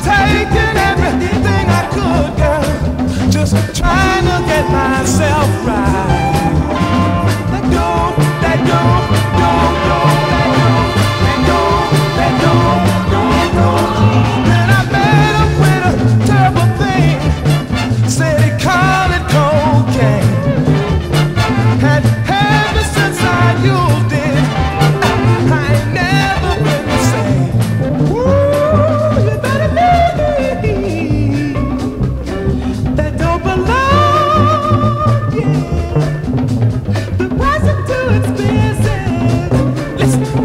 take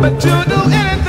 but you do anything